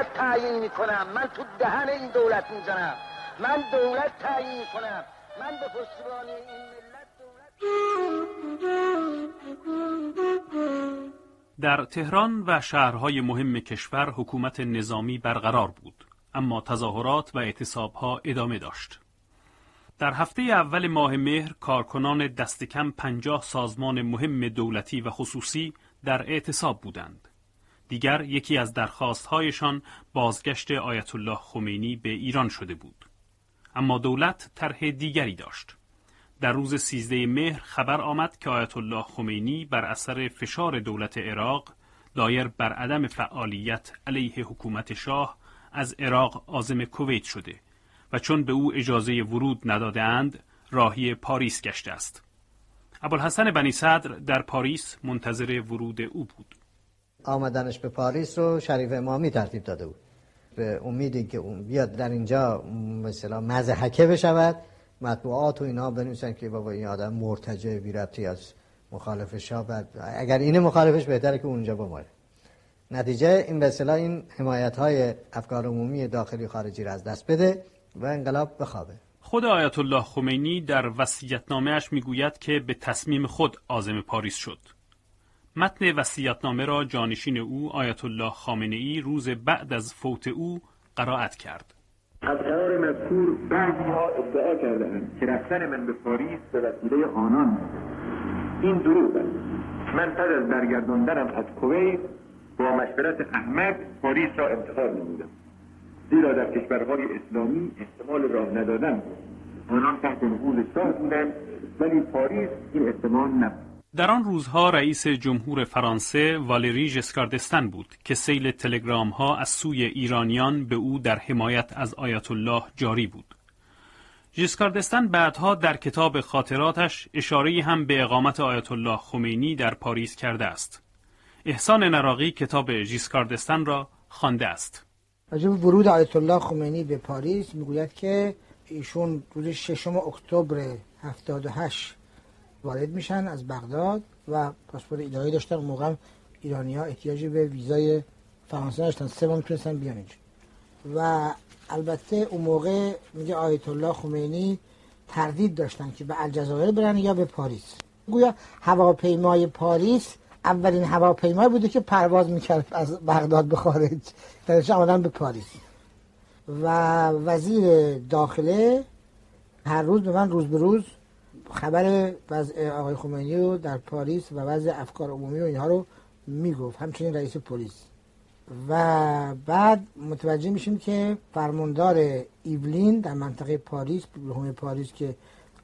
دولت تعیین می‌کنم. من تو دهن این دولت می‌زنم. من دولت تعیین می‌کنم. من به پشتیبانی این ملت دولت در تهران و شهرهای مهم کشور حکومت نظامی برقرار بود اما تظاهرات و اعتصابها ادامه داشت. در هفته اول ماه مهر کارکنان دست کم پنجاه سازمان مهم دولتی و خصوصی در اعتصاب بودند. دیگر یکی از درخواستهایشان بازگشت آیت الله خمینی به ایران شده بود. اما دولت طرح دیگری داشت. در روز سیزده مهر خبر آمد که آیت الله خمینی بر اثر فشار دولت عراق دایر بر عدم فعالیت علیه حکومت شاه از عراق آزم کویت شده و چون به او اجازه ورود ندادهاند راهی پاریس گشته است. ابوالحسن بنی صدر در پاریس منتظر ورود او بود. آمدنش به پاریس رو شریف امامی ترتیب داده بود. به امیدی که اون بیاد در اینجا مثلا مزحکه بشود مطبوعات و اینا بنویسن که بابا این آدم مرتجع بی ربطی از مخالف شاه اگر این مخالفش بهتره که اونجا بماره نتیجه این به این حمایت های افکار عمومی داخلی خارجی را از دست بده و انقلاب بخوابه خود آیت الله خمینی در وصیت‌نامه‌اش می‌گوید که به تصمیم خود عازم پاریس شد. متن وصیت‌نامه را جانشین او آیت الله خامنه ای روز بعد از فوت او قرائت کرد. قرار مذکور بعضی ها ادعا کردند که رفتن من به پاریس به وسیله آنان این دروغ است. من پس از برگرداندنم از کویت با مشورت احمد پاریس را انتخاب نمودم. زیرا در کشورهای اسلامی احتمال راه ندادن. آنان تحت نفوذ شاه بودند ولی پاریس این احتمال نبود. در آن روزها رئیس جمهور فرانسه والری ژسکاردستن بود که سیل تلگرام ها از سوی ایرانیان به او در حمایت از آیت الله جاری بود. ژسکاردستن بعدها در کتاب خاطراتش اشاره هم به اقامت آیت الله خمینی در پاریس کرده است. احسان نراقی کتاب ژیسکاردستن را خوانده است. راجب ورود آیت الله خمینی به پاریس می‌گوید که ایشون روز ششم اکتبر 78 وارد میشن از بغداد و پاسپورت ایداری داشتن. موقع ایرانی ها احتیاجی به ویزای فرانسه داشتن سه ماه می‌تونستن بیان اینجا. و البته اون موقع میگه آیت الله خمینی تردید داشتن که به الجزایر برن یا به پاریس. گویا هواپیمای پاریس اولین هواپیمایی بوده که پرواز می‌کرد از بغداد به خارج. درش آمدن به پاریس. و وزیر داخله هر روز به من روز به روز خبر وضع آقای خمینی رو در پاریس و وضع افکار عمومی و اینها رو می‌گفت. همچنین رئیس پلیس. و بعد متوجه میشیم که فرماندار ایولین در منطقه پاریس حومه پاریس که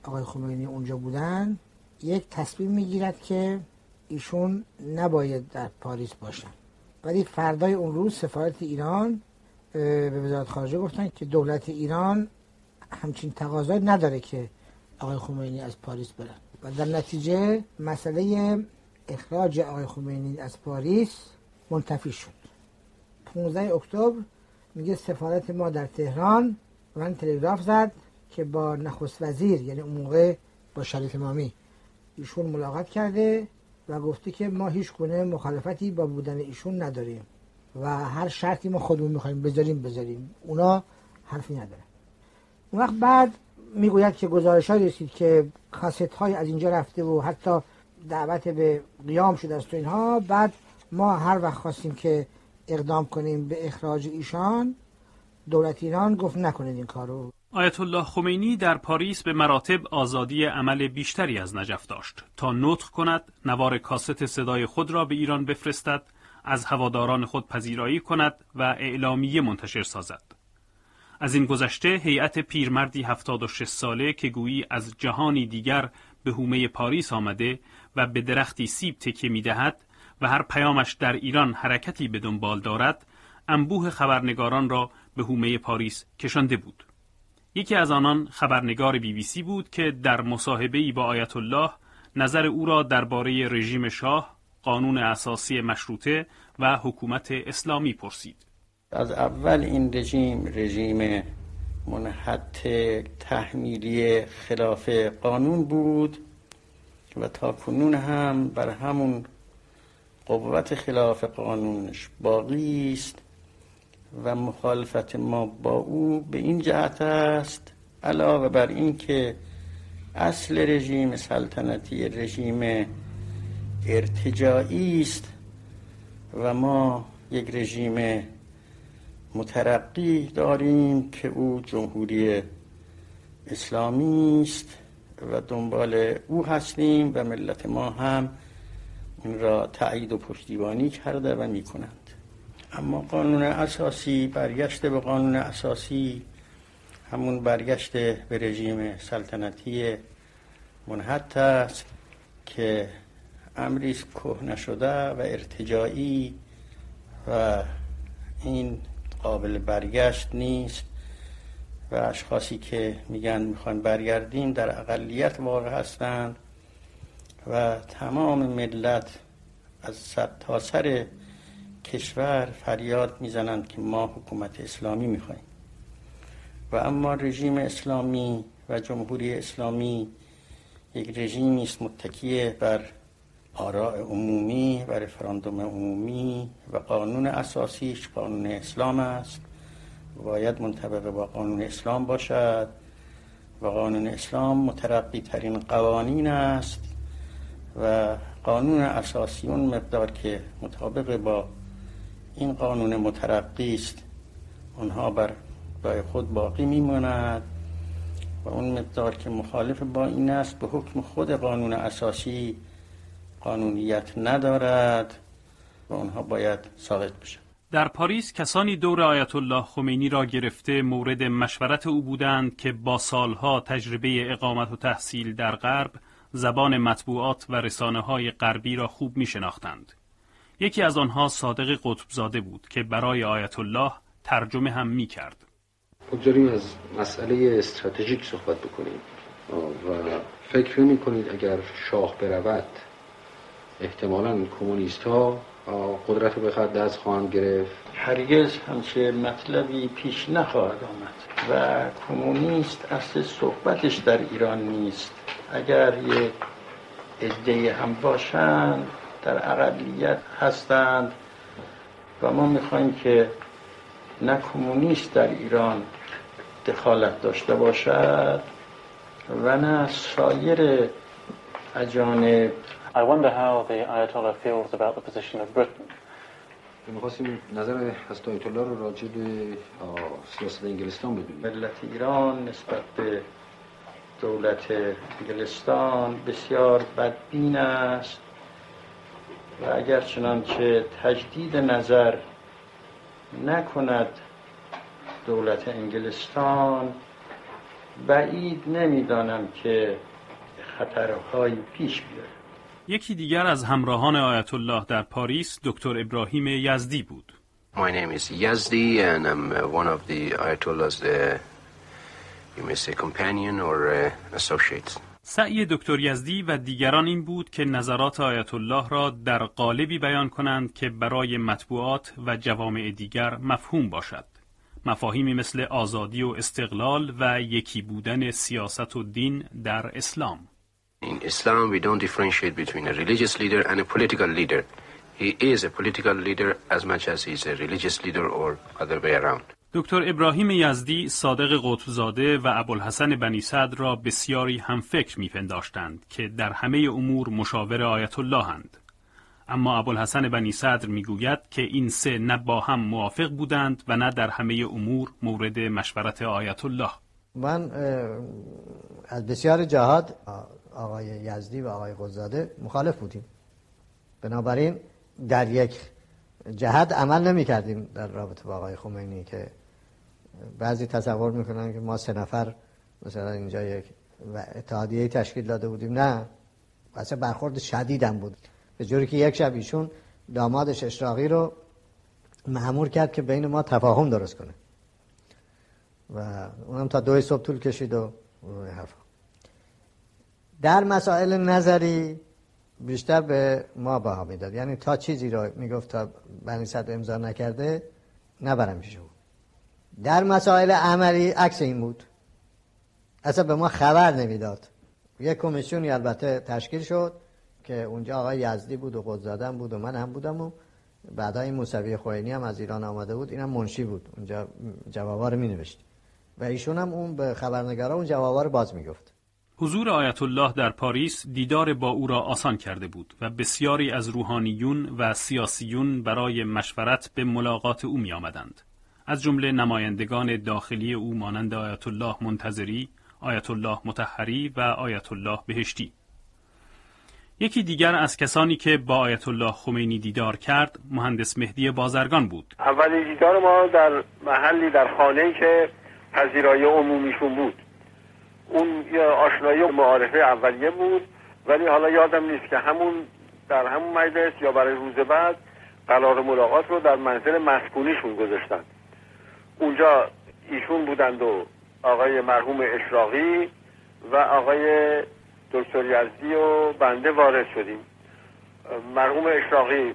آقای خمینی اونجا بودن یک تصمیم می‌گیرد که ایشون نباید در پاریس باشن. ولی فردای اون روز سفارت ایران به وزارت خارجه گفتن که دولت ایران همچین تقاضایی نداره که آقای خمینی از پاریس برن و در نتیجه مسئله اخراج آقای خمینی از پاریس منتفی شد. 15 اکتبر میگه سفارت ما در تهران من تلگراف زد که با نخست وزیر یعنی اون موقع با شریف مامی ایشون ملاقات کرده و گفته که ما هیچ گونه مخالفتی با بودن ایشون نداریم و هر شرطی ما خودمون می‌خوایم بذاریم بذاریم. اونا حرفی نداره اون وقت بعد می‌گوید که گزارش های رسید که کاست های از اینجا رفته و حتی دعوت به قیام شده است و اینها. بعد ما هر وقت خواستیم که اقدام کنیم به اخراج ایشان دولت ایران گفت نکنید این کارو. آیت الله خمینی در پاریس به مراتب آزادی عمل بیشتری از نجف داشت. تا نطق کند نوار کاست صدای خود را به ایران بفرستد از هواداران خود پذیرایی کند و اعلامیه منتشر سازد. از این گذشته هیئت پیرمردی 76 ساله که گویی از جهانی دیگر به هومه پاریس آمده و به درختی سیب تکیه می دهد و هر پیامش در ایران حرکتی به دنبال دارد انبوه خبرنگاران را به هومه پاریس کشانده بود یکی از آنان خبرنگار بی بی سی بود که در مصاحبه با آیت الله نظر او را درباره رژیم شاه، قانون اساسی مشروطه و حکومت اسلامی پرسید. از اول این رژیم رژیم منحط تحمیلی خلاف قانون بود و تا کنون هم بر همون قوت خلاف قانونش باقی است و مخالفت ما با او به این جهت است علاوه بر این که اصل رژیم سلطنتی رژیم ارتجاعی است و ما یک رژیم مترقی داریم که او جمهوری اسلامی است و دنبال او هستیم و ملت ما هم این را تایید و پشتیبانی کرده و می کنند اما قانون اساسی برگشت به قانون اساسی همون برگشت به رژیم سلطنتی منحط است که امری که نشده و ارتجاعی و این قابل برگشت نیست و اشخاصی که میگن می‌خوایم برگردیم در اقلیت واقع هستند و تمام ملت از سر تا سر کشور فریاد می‌زنند که ما حکومت اسلامی می‌خوایم و اما رژیم اسلامی و جمهوری اسلامی یک رژیمی است متکیه بر آراء عمومی و رفراندوم عمومی و قانون اساسیش قانون اسلام است. باید منطبق با قانون اسلام باشد و قانون اسلام مترقی ترین قوانین است و قانون اساسی اون مقدار که مطابق با این قانون مترقی است اونها بر برای خود باقی میماند و اون مقدار که مخالف با این است به حکم خود قانون اساسی قانونیت ندارد و اونها باید ساقط بشن در پاریس کسانی دور آیت الله خمینی را گرفته مورد مشورت او بودند که با سالها تجربه اقامت و تحصیل در غرب زبان مطبوعات و رسانه های غربی را خوب می شناختند. یکی از آنها صادق قطبزاده بود که برای آیت الله ترجمه هم می کرد. بگذاریم از مسئله استراتژیک صحبت بکنیم و فکر نمی کنید اگر شاه برود احتمالا کمونیست ها قدرت رو به دست خواهند گرفت. هرگز همچه مطلبی پیش نخواهد آمد و کمونیست اصل صحبتش در ایران نیست. اگر یک عده هم باشند در اقلیت هستند و ما می‌خوایم که نه کمونیست در ایران دخالت داشته باشد و نه سایر اجانب I wonder how the Ayatollah feels about the position of Britain. می‌خواستیم نظر حضرت آیت الله رو راجع به سیاست انگلستان بدونیم ملت ایران نسبت به دولت انگلستان بسیار بدبین است و اگر چنانچه تجدید نظر نکند دولت انگلستان بعید نمی‌دانم که خطرهایی پیش بیاد یکی دیگر از همراهان آیت الله در پاریس دکتر ابراهیم یزدی بود. My name is Yazdi and I'm one of the Ayatollah's uh, you may say companion or uh, associates. سعی دکتر یزدی و دیگران این بود که نظرات آیت الله را در قالبی بیان کنند که برای مطبوعات و جوامع دیگر مفهوم باشد. مفاهیمی مثل آزادی و استقلال و یکی بودن سیاست و دین در اسلام. In Islam, we don't differentiate between a religious leader and a political leader. He is a political leader as much as he is a religious leader or other way around. دکتر ابراهیم یزدی صادق قطبزاده و ابوالحسن بنی صدر را بسیاری هم فکر میپنداشتند که در همه امور مشاور آیت الله هند. اما ابوالحسن بنی صدر می‌گوید که این سه نه با هم موافق بودند و نه در همه امور مورد مشورت آیت الله. من از بسیار جهات آقای یزدی و آقای قزاده مخالف بودیم. بنابراین در یک جهت عمل نمی کردیم در رابطه با آقای خمینی که بعضی تصور می‌کنن که ما سه نفر مثلا اینجا یک اتحادیه تشکیل داده بودیم. نه. واسه برخورد شدیدم بود. به جوری که یک شب ایشون دامادش اشراقی رو معمور کرد که بین ما تفاهم درست کنه. و اونم تا دو صبح طول کشید و حرفا. در مسائل نظری بیشتر به ما بها می‌داد. یعنی تا چیزی رو می‌گفت تا بنی صدر امضا نکرده نبرم پیش در مسائل عملی عکس این بود. اصلا به ما خبر نمی‌داد. یک کمیسیونی البته تشکیل شد که اونجا آقای یزدی بود و قدزادن بود و من هم بودم و بعدا این موسوی خوینی هم از ایران آمده بود. اینم منشی بود. اونجا جوابا رو می نوشت و ایشون هم اون به خبرنگارا اون جوابا رو باز می‌گفت. حضور آیت الله در پاریس دیدار با او را آسان کرده بود و بسیاری از روحانیون و سیاسیون برای مشورت به ملاقات او می آمدند. از جمله نمایندگان داخلی او مانند آیت الله منتظری، آیت الله متحری و آیت الله بهشتی. یکی دیگر از کسانی که با آیت الله خمینی دیدار کرد مهندس مهدی بازرگان بود. اولین دیدار ما در محلی در خانه که پذیرای عمومیشون بود. اون یه آشنایی و معارفه اولیه بود ولی حالا یادم نیست که همون در همون مجلس یا برای روز بعد قرار ملاقات رو در منزل مسکونیشون گذاشتن. اونجا ایشون بودند و آقای مرحوم اشراقی و آقای دکتر یزدی و بنده وارد شدیم. مرحوم اشراقی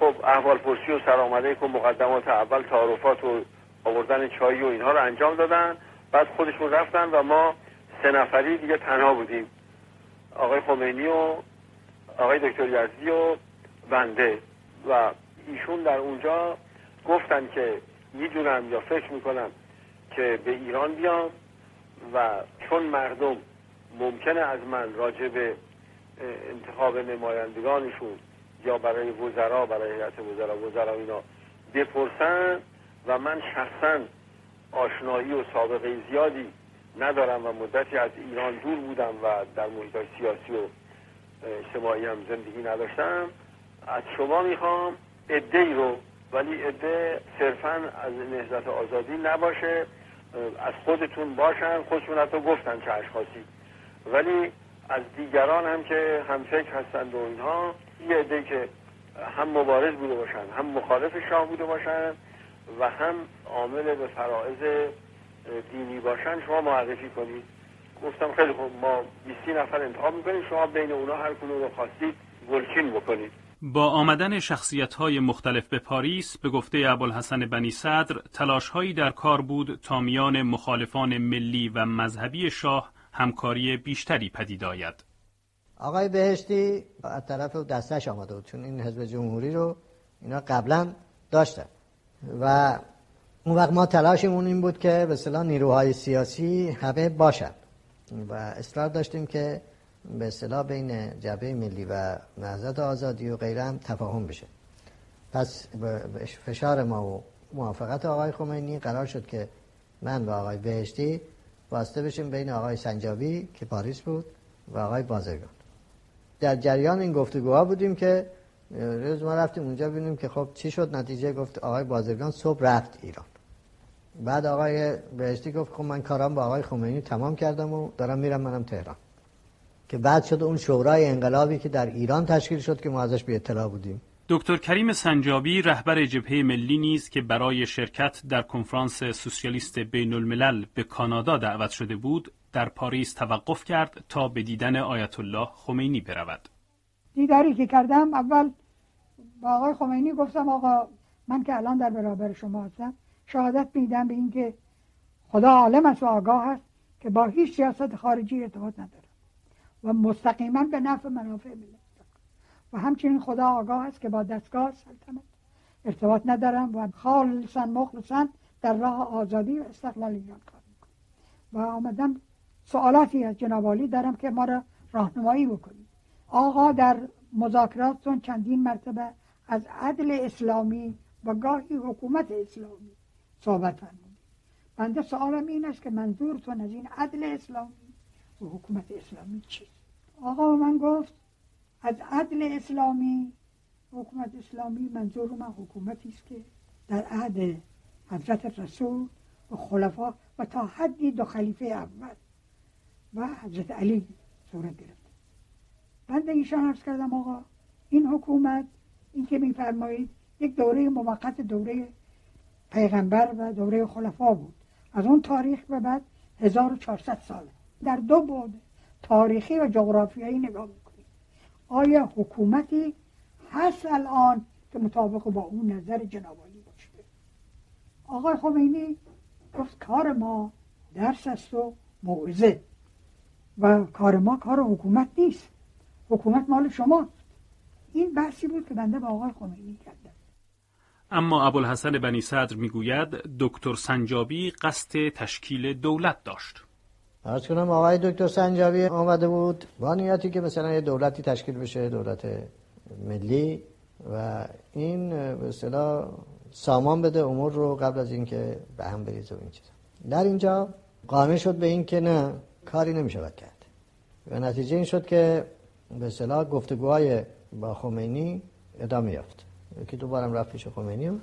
خب احوال پرسی و سلام علیکم مقدمات اول تعارفات و آوردن چایی و اینها رو انجام دادن بعد خودشون رفتن و ما سه نفری دیگه تنها بودیم. آقای خمینی و آقای دکتر یزدی و بنده. و ایشون در اونجا گفتن که می‌دونم یا فکر می‌کنم که به ایران بیام و چون مردم ممکنه از من راجع به انتخاب نمایندگانشون یا برای وزرا برای هیئت وزرا وزرا اینا بپرسن و من شخصا آشنایی و سابقه زیادی ندارم و مدتی از ایران دور بودم و در محیط سیاسی و اجتماعی هم زندگی نداشتم. از شما می‌خوام ای رو ولی عده صرفا از نهضت آزادی نباشه. از خودتون باشن خودشون حتی گفتن چه اشخاصی ولی از دیگران هم که هم فکر هستند و اینها یه عده که هم مبارز بوده باشن هم مخالف شاه بوده باشن و هم عامل به فرائض دینی باشن شما معرفی کنید. گفتم خیلی خوب ما 20 نفر انتخاب می‌کنیم شما بین اونا هر کنون رو خواستید گلچین بکنید. با آمدن شخصیت های مختلف به پاریس به گفته ابوالحسن بنی صدر تلاش هایی در کار بود تا میان مخالفان ملی و مذهبی شاه همکاری بیشتری پدید آید. آقای بهشتی از طرف دستش آمده بود چون این حزب جمهوری رو اینا قبلا داشتن. و اون وقت ما تلاشمون این بود که به اصطلاح نیروهای سیاسی همه باشن. و اصرار داشتیم که به اصطلاح بین جبهه ملی و نهضت آزادی و غیره هم تفاهم بشه. پس فشار ما و موافقت آقای خمینی قرار شد که من و آقای بهشتی واسطه بشیم بین آقای سنجابی که پاریس بود و آقای بازرگان. در جریان این گفتگوها بودیم که روز ما رفتیم اونجا ببینیم که خب چی شد. نتیجه گفت آقای بازرگان صبح رفت ایران. بعد آقای بهشتی گفت خب من کارم با آقای خمینی تمام کردم و دارم میرم منم تهران. که بعد شد اون شورای انقلابی که در ایران تشکیل شد که ما ازش به اطلاع بودیم. دکتر کریم سنجابی رهبر جبهه ملی نیز که برای شرکت در کنفرانس سوسیالیست بین الملل به کانادا دعوت شده بود در پاریس توقف کرد تا به دیدن آیت الله خمینی برود. دیداری که کردم اول با آقای خمینی گفتم آقا من که الان در برابر شما هستم. شهادت میدم به اینکه خدا عالم است و آگاه است که با هیچ سیاست خارجی ارتباط ندارم و مستقیما به نفع منافع ملت و همچنین خدا آگاه است که با دستگاه سلطنت ارتباط ندارم و خالصا مخلصا در راه آزادی و استقلال ایران کار می‌کنم. و آمدم سوالاتی از جناب دارم که ما را راهنمایی بکنید. آقا در مذاکراتتون چندین مرتبه از عدل اسلامی و گاهی حکومت اسلامی صحبت فرمودید بنده سوالم این است که منظورتون از این عدل اسلامی و حکومت اسلامی چیست آقا من گفت از عدل اسلامی حکومت اسلامی منظور من حکومتی است که در عهد حضرت رسول و خلفا و تا حدی دو خلیفه اول و حضرت علی صورت گرفت. بنده ایشان ارز کردم آقا این حکومت این که میفرمایید یک دوره موقت دوره پیغمبر و دوره خلفا بود. از اون تاریخ به بعد 1400 ساله در دو بود تاریخی و جغرافیایی نگاه می‌کنیم آیا حکومتی هست الان که مطابق با اون نظر جنابالی باشه؟ آقای خمینی گفت کار ما درس است و موعظه و کار ما کار حکومت نیست. حکومت مال شما این بحثی بود که بنده با آقای خمینی کردم. اما ابوالحسن بنی صدر می‌گوید دکتر سنجابی قصد تشکیل دولت داشت. ارز کنم آقای دکتر سنجابی آمده بود با نیتی که مثلا یه دولتی تشکیل بشه دولت ملی و این به اصطلاح سامان بده امور رو قبل از اینکه به هم بریزه و این چیزا. در اینجا قانع شد به این که نه کاری نمیشه کرد. و نتیجه این شد که به اصطلاح گفتگوهای با خمینی ادامه یافت. یکی دوبارم رفت پیش خمینی.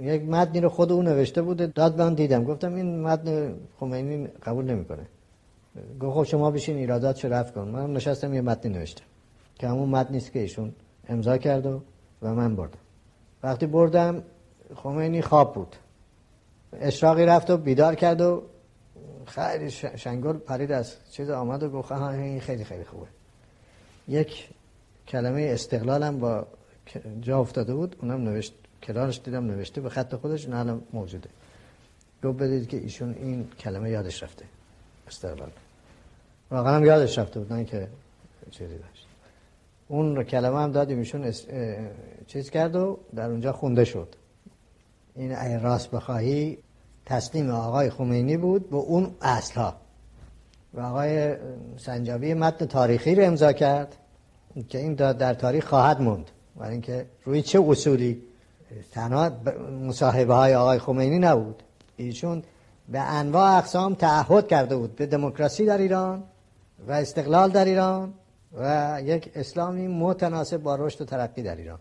یک متنی رو خود او نوشته بوده. داد من دیدم. گفتم این متن خمینی قبول نمی‌کنه. گفت خب شما بشین ایرادات رفت کن. من نشستم یه متنی نوشتم که همون متنی است که ایشون امضا کرد و, و من بردم. وقتی بردم خمینی خواب بود. اشراقی رفت و بیدار کرد و خیلی شنگل پرید از چیز آمد و گفت این خیلی خیلی خوبه. یک کلمه استقلالم با جا افتاده بود. اونم نوشت کلارش دیدم نوشته به خط خودش نه الان موجوده. گفت بدید که ایشون این کلمه یادش رفته. استقلال. واقعا هم یادش رفته بود نه که چیزی داشت. اون کلمه هم دادیم ایشون چیز کرد و در اونجا خونده شد. این ای راست بخواهی تسلیم آقای خمینی بود به اون اصلا و آقای سنجابی متن تاریخی رو امضا کرد. که این در تاریخ خواهد موند. و اینکه روی چه اصولی تنها مصاحبه های آقای خمینی نبود. ایشون به انواع اقسام تعهد کرده بود. به دموکراسی در ایران و استقلال در ایران و یک اسلامی متناسب با رشد و ترقی در ایران.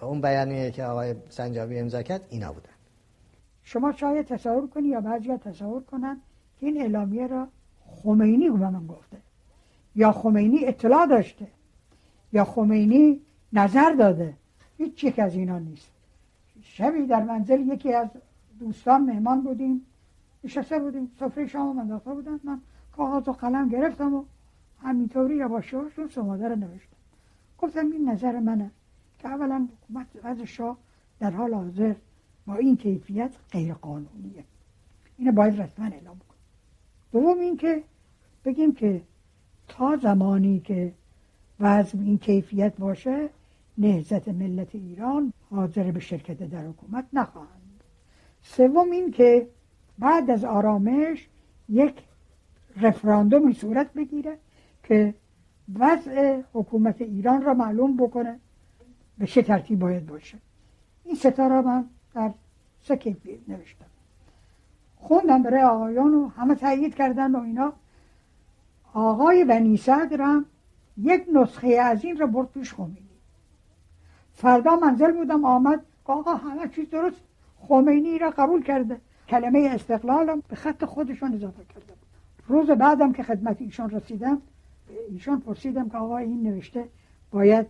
و اون بیانیه که آقای سنجابی امضا کرد اینا بودن. شما شاید تصور کنی یا بعضی تصور کنن که این اعلامیه را خمینی به گفته. یا خمینی اطلاع داشته. یا خمینی نظر داده. هیچ یک از اینا نیست. شبی در منزل یکی از دوستان مهمان بودیم. نشسته بودیم. سفره شام انداخته بودن. من کاغذ و قلم گرفتم و همینطوری یواش یواش سماده رو نوشتم. گفتم این نظر منه که اولا حکومت از شاه در حال حاضر با این کیفیت غیر قانونیه اینو باید رسما اعلام کنیم دوم اینکه بگیم که تا زمانی که وضع این کیفیت باشه نهزت ملت ایران حاضر به شرکت در حکومت نخواهند. سوم این که بعد از آرامش یک رفراندومی صورت بگیره که وضع حکومت ایران را معلوم بکنه به چه ترتیب باید باشه. این ستاره من در سه کیفیت نوشتم. خوندم برای آقایان و همه تایید کردن و اینا. آقای بنی صدرم یک نسخه از این را برد پیش خمینی. فردا منزل بودم آمد آقا همه چیز درست. خمینی را قبول کرده. کلمه استقلالم به خط خودشون اضافه کرده بود. روز بعدم که خدمت ایشان رسیدم ایشان پرسیدم که آقا این نوشته باید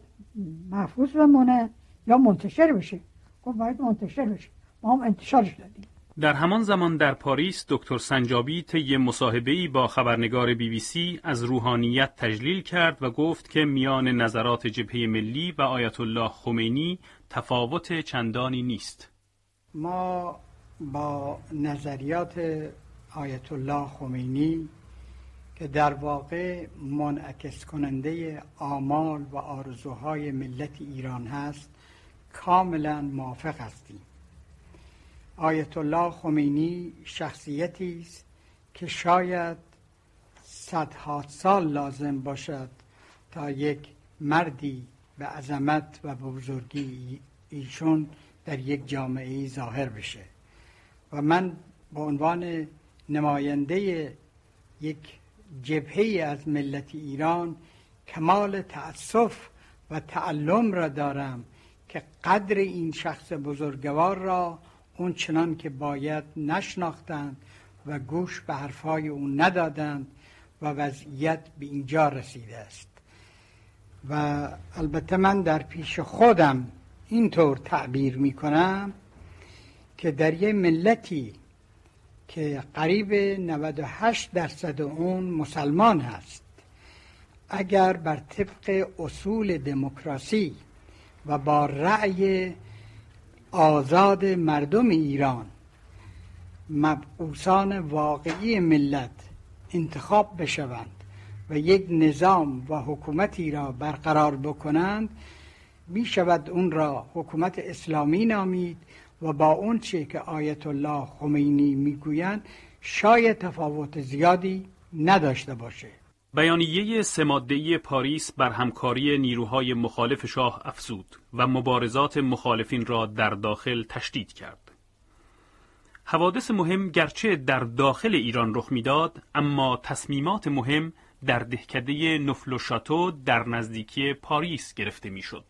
محفوظ بمونه یا منتشر بشه؟ گفت باید منتشر بشه. ما هم انتشارش دادیم. در همان زمان در پاریس دکتر سنجابی طی مصاحبه‌ای با خبرنگار بی بی سی از روحانیت تجلیل کرد و گفت که میان نظرات جبهه ملی و آیت الله خمینی تفاوت چندانی نیست. ما با نظریات آیت الله خمینی که در واقع منعکس کننده آمال و آرزوهای ملت ایران هست کاملا موافق هستیم آیت الله خمینی شخصیتی است که شاید صدها سال لازم باشد تا یک مردی به عظمت و به بزرگی ایشون در یک جامعه ظاهر بشه. و من به عنوان نماینده یک جبهه از ملت ایران کمال تأسف و تعلم را دارم که قدر این شخص بزرگوار را اون چنان که باید نشناختند و گوش به حرفهای او ندادند و وضعیت به اینجا رسیده است. و البته من در پیش خودم اینطور تعبیر می کنم که در یه ملتی که قریب 98 درصد اون مسلمان هست اگر بر طبق اصول دموکراسی و با رأی آزاد مردم ایران. مبعوثان واقعی ملت انتخاب بشوند و یک نظام و حکومتی را برقرار بکنند می شود اون را حکومت اسلامی نامید و با اون چه که آیت الله خمینی می‌گویند شاید تفاوت زیادی نداشته باشه. بیانیه سمادهی پاریس بر همکاری نیروهای مخالف شاه افزود و مبارزات مخالفین را در داخل تشدید کرد. حوادث مهم گرچه در داخل ایران رخ می‌داد اما تصمیمات مهم در دهکده نفل و شاتو در نزدیکی پاریس گرفته می‌شد.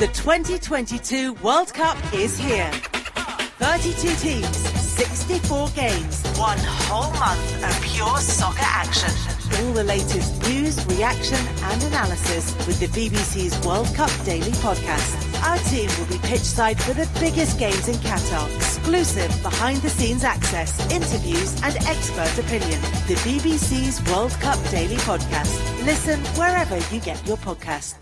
The 2022 World Cup is here. 32 teams, 64 games, one whole month of pure soccer action. All the latest news, reaction, and analysis with the BBC's World Cup Daily Podcast. Our team will be pitchside for the biggest games in Qatar. Exclusive behind the scenes access, interviews, and expert opinion. The BBC's World Cup Daily Podcast. Listen wherever you get your podcast.